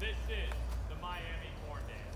This is the Miami Hornets.